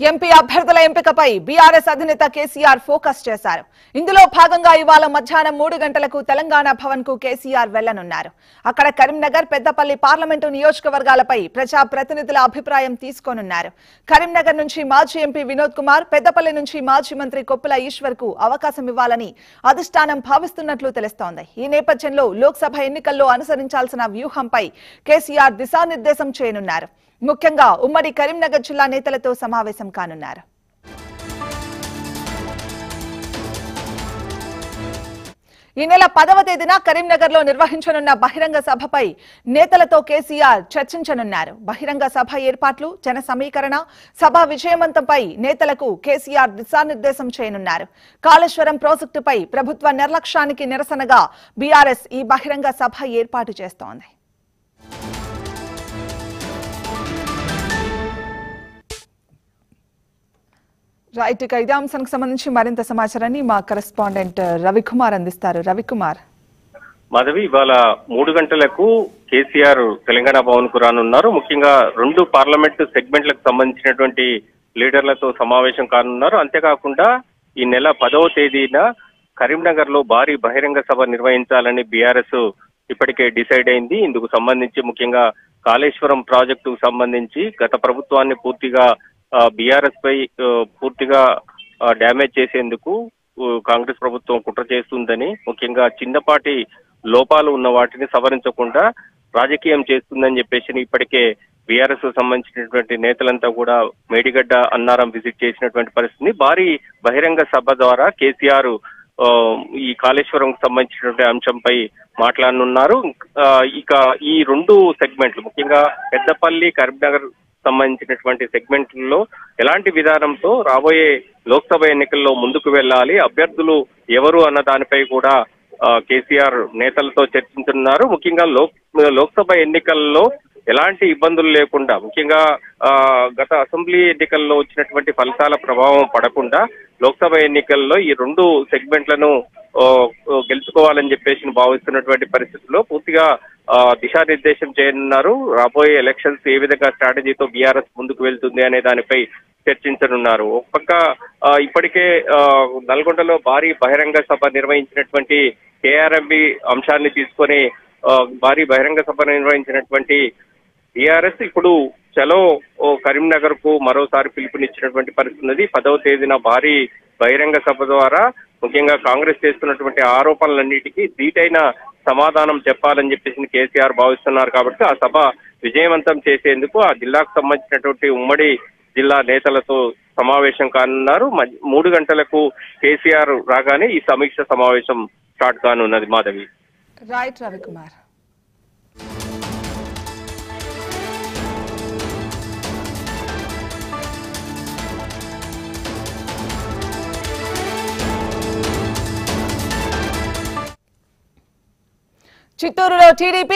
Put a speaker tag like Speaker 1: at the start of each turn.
Speaker 1: MP అభ్యర్థుల ఎంపికపై BRS అధినేత కేసీఆర్ ఫోకస్ చేశారు. ఇందులో భాగంగా ఇవాళ మధ్యాహ్నం మూడు గంటలకు తెలంగాణ భవన్కు కేసీఆర్ వెళ్ళనున్నారు అక్కడ కరీంనగర్ పెద్దపల్లి పార్లమెంటు నియోజకవర్గాలపై ప్రజా ప్రతినిధుల అభిప్రాయం తీసుకోనున్నారు. కరీంనగర్ నుంచి మాజీ ఎంపీ వినోద్ కుమార్ పెద్దపల్లి నుంచి మాజీ మంత్రి కొప్పుల ఈశ్వర్కు అవకాశం ఇవ్వాలని అధిష్టానం భావిస్తున్నట్లు తెలుస్తోంది. ఈ నేపథ్యంలో లోక్సభ ఎన్నికల్లో అనుసరించాల్సిన వ్యూహంపై కేసీఆర్ దిశానిర్దేశం చేయనున్నారు. ముఖ్యంగా ఉమ్మడి కరీంనగర్ జిల్లా నేతలతో సమావేశం కానున్నారు. ఈ నెల పదవ తేదీన కరీంనగర్లో నిర్వహించనున్న బహిరంగ సభపై నేతలతో కేసీఆర్ చర్చించనున్నారు. బహిరంగ సభ ఏర్పాట్లు జన సమీకరణ సభ విజయవంతంపై నేతలకు కేసీఆర్ దిశానిర్దేశం చేయనున్నారు. కాళేశ్వరం ప్రాజెక్టుపై ప్రభుత్వ నిర్లక్ష్యానికి నిరసనగా బీఆర్ఎస్ ఈ బహిరంగ సభ ఏర్పాటు చేస్తోంది. రైట్ ఇక ఇదే అంశానికి సంబంధించి మరింత సమాచారాన్ని మా కరెస్పాండెంట్ రవికుమార్ అందిస్తారు. రవికుమార్.
Speaker 2: మాధవి ఇవాళ మూడు గంటలకు కేసీఆర్ తెలంగాణ భవన్కు రానున్నారు. ముఖ్యంగా రెండు పార్లమెంట్ సెగ్మెంట్లకు సంబంధించినటువంటి లీడర్లతో సమావేశం కానున్నారు. అంతేకాకుండా ఈ నెల పదవ తేదీన కరీంనగర్లో భారీ బహిరంగ సభ నిర్వహించాలని బీఆర్ఎస్ ఇప్పటికే డిసైడ్ అయింది. ఇందుకు సంబంధించి ముఖ్యంగా కాళేశ్వరం ప్రాజెక్టుకు సంబంధించి గత ప్రభుత్వాన్ని పూర్తిగా బీఆర్ఎస్ పై పూర్తిగా డ్యామేజ్ చేసేందుకు కాంగ్రెస్ ప్రభుత్వం కుట్ర చేస్తుందని ముఖ్యంగా చిన్నపాటి లోపాలు ఉన్న వాటిని సవరించకుండా రాజకీయం చేస్తుందని చెప్పేసి ఇప్పటికే బీఆర్ఎస్ సంబంధించినటువంటి నేతలంతా కూడా మేడిగడ్డ అన్నారం విజిట్ చేసినటువంటి పరిస్థితిని భారీ బహిరంగ సభ ద్వారా కేసీఆర్ ఈ కాళేశ్వరం సంబంధించినటువంటి అంశంపై మాట్లాడనున్నారు. ఇక ఈ రెండు సెగ్మెంట్లు ముఖ్యంగా పెద్దపల్లి కరీంనగర్ సంబంధించినటువంటి సెగ్మెంట్లలో ఎలాంటి విధానంతో రాబోయే లోక్సభ ఎన్నికల్లో ముందుకు వెళ్ళాలి అభ్యర్థులు ఎవరు అన్న దానిపై కూడా కేసీఆర్ నేతలతో చర్చించున్నారు ముఖ్యంగా లోక్ లోక్సభ ఎన్నికల్లో ఎలాంటి ఇబ్బందులు లేకుండా ముఖ్యంగా ఆ, గత అసెంబ్లీ ఎన్నికల్లో వచ్చినటువంటి ఫలితాల ప్రభావం పడకుండా లోక్సభ ఎన్నికల్లో ఈ రెండు సెగ్మెంట్లను గెలుచుకోవాలని చెప్పేసి భావిస్తున్నటువంటి పరిస్థితుల్లో పూర్తిగా దిశానిర్దేశం చేయనున్నారు. రాబోయే ఎలక్షన్స్ ఏ విధంగా స్ట్రాటజీతో బీఆర్ఎస్ ముందుకు వెళ్తుంది అనే దానిపై చర్చించనున్నారు. ఒక పక్క ఇప్పటికే నల్గొండలో భారీ బహిరంగ సభ నిర్వహించినటువంటి కేఆర్ఎంబి అంశాన్ని తీసుకొని భారీ బహిరంగ సభ నిర్వహించినటువంటి టీఆర్ఎస్ ఇప్పుడు చలో ఓ కరీంనగర్కు మరోసారి పిలుపునిచ్చినటువంటి పరిస్థితి ఉన్నది. పదవ తేదీన భారీ బహిరంగ సభ ద్వారా ముఖ్యంగా కాంగ్రెస్ చేస్తున్నటువంటి ఆరోపణలన్నిటికీ దీటైన సమాధానం చెప్పాలని చెప్పేసి కేసీఆర్ భావిస్తున్నారు కాబట్టి ఆ సభ విజయవంతం చేసేందుకు ఆ జిల్లాకు సంబంధించినటువంటి ఉమ్మడి జిల్లా నేతలతో సమావేశం కానున్నారు. మూడు గంటలకు కేసీఆర్ రాగానే ఈ సమీక్ష సమావేశం స్టార్ట్ కానున్నది. మాధవి.
Speaker 1: రైట్ రవికుమార్. చిత్తూరులో టీడీపీ